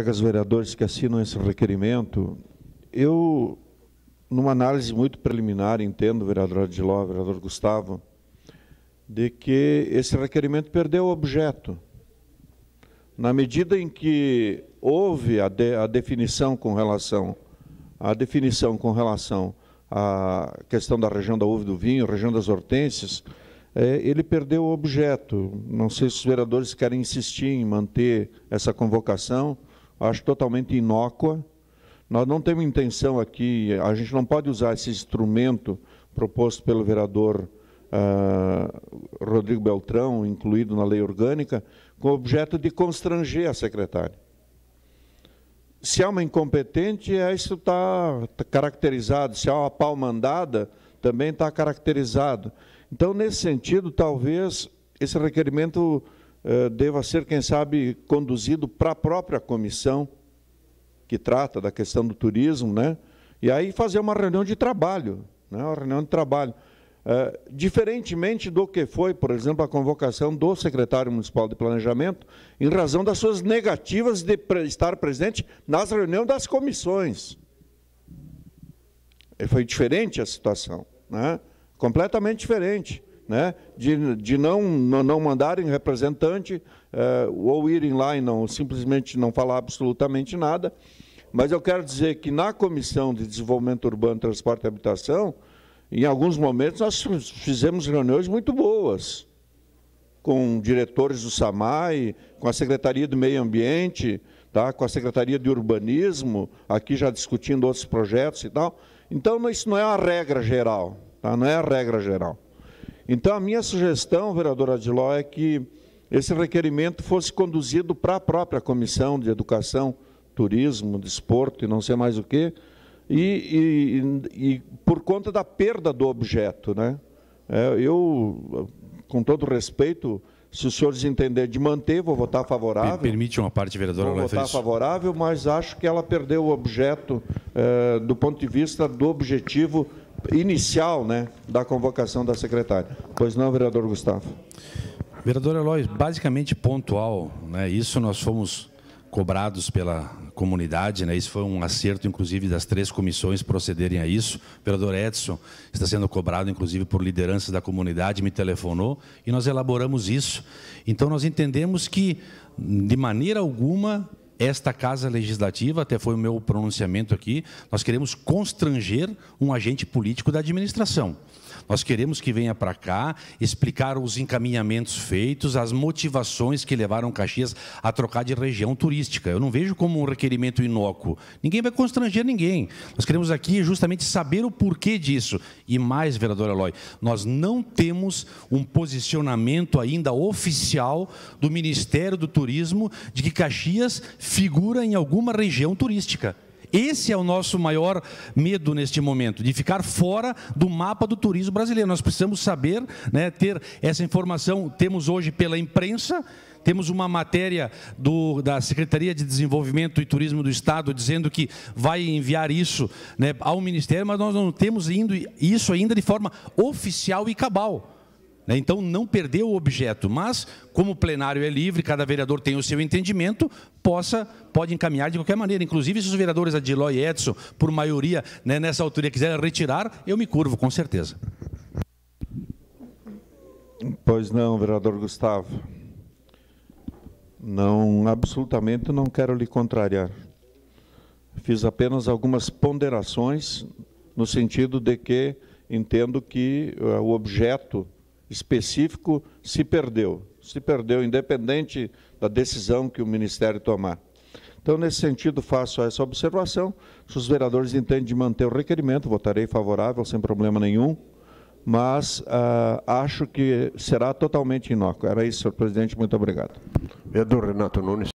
colegas vereadores que assinam esse requerimento, eu, numa análise muito preliminar, entendo, vereador Adiló, vereador Gustavo, de que esse requerimento perdeu o objeto. Na medida em que houve a, de, a definição com relação a definição com relação à questão da região da uva e do vinho, região das hortênsias, é, ele perdeu o objeto. Não sei se os vereadores querem insistir em manter essa convocação, acho totalmente inócua. Nós não temos intenção aqui, a gente não pode usar esse instrumento proposto pelo vereador uh, Rodrigo Beltrão, incluído na lei orgânica, com objeto de constranger a secretária. Se há uma incompetente, é, isso está tá caracterizado. Se há uma pau mandada, também está caracterizado. Então, nesse sentido, talvez esse requerimento deva ser, quem sabe, conduzido para a própria comissão que trata da questão do turismo, né? E aí fazer uma reunião de trabalho, né? Uma reunião de trabalho. Eh, diferentemente do que foi, por exemplo, a convocação do secretário municipal de planejamento, em razão das suas negativas de estar presente nas reuniões das comissões. E foi diferente a situação, né? completamente diferente. Né? De, de não, não mandarem representante uh, ou irem lá e não simplesmente não falar absolutamente nada. Mas eu quero dizer que na Comissão de Desenvolvimento Urbano, Transporte e Habitação, em alguns momentos nós fizemos reuniões muito boas com diretores do SAMAI, com a Secretaria do Meio Ambiente, tá? com a Secretaria de Urbanismo, aqui já discutindo outros projetos e tal. Então, isso não é uma regra geral, tá? não é a regra geral. Então, a minha sugestão, vereador Adiló, é que esse requerimento fosse conduzido para a própria Comissão de Educação, Turismo, Desporto e não sei mais o quê, e, e, e por conta da perda do objeto. Né? É, eu, com todo respeito, se os senhores entenderem de manter, vou votar favorável. Permite uma parte, vereadora Vou votar favorável, mas acho que ela perdeu o objeto é, do ponto de vista do objetivo inicial né, da convocação da secretária. Pois não, vereador Gustavo. Vereador Eloy, basicamente pontual, né, isso nós fomos cobrados pela comunidade, né? Isso foi um acerto, inclusive, das três comissões procederem a isso. O vereador Edson está sendo cobrado, inclusive, por lideranças da comunidade, me telefonou e nós elaboramos isso. Então, nós entendemos que, de maneira alguma, esta Casa Legislativa, até foi o meu pronunciamento aqui, nós queremos constranger um agente político da administração. Nós queremos que venha para cá explicar os encaminhamentos feitos, as motivações que levaram Caxias a trocar de região turística. Eu não vejo como um requerimento inócuo. Ninguém vai constranger ninguém. Nós queremos aqui justamente saber o porquê disso. E mais, vereador Eloy, nós não temos um posicionamento ainda oficial do Ministério do Turismo de que Caxias figura em alguma região turística. Esse é o nosso maior medo neste momento, de ficar fora do mapa do turismo brasileiro. Nós precisamos saber, né, ter essa informação. Temos hoje pela imprensa, temos uma matéria do, da Secretaria de Desenvolvimento e Turismo do Estado dizendo que vai enviar isso né, ao Ministério, mas nós não temos indo isso ainda de forma oficial e cabal. Né? Então, não perder o objeto, mas, como o plenário é livre, cada vereador tem o seu entendimento, possa, pode encaminhar de qualquer maneira. Inclusive, se os vereadores Adiló e Edson, por maioria, né, nessa altura, quiserem retirar, eu me curvo, com certeza. Pois não, vereador Gustavo. Não, absolutamente não quero lhe contrariar. Fiz apenas algumas ponderações no sentido de que entendo que uh, o objeto específico se perdeu. Se perdeu, independente da decisão que o Ministério tomar. Então, nesse sentido, faço essa observação. Se os vereadores entendem de manter o requerimento, votarei favorável, sem problema nenhum, mas uh, acho que será totalmente inócuo. Era isso, senhor presidente. Muito obrigado. Vereador Renato Nunes.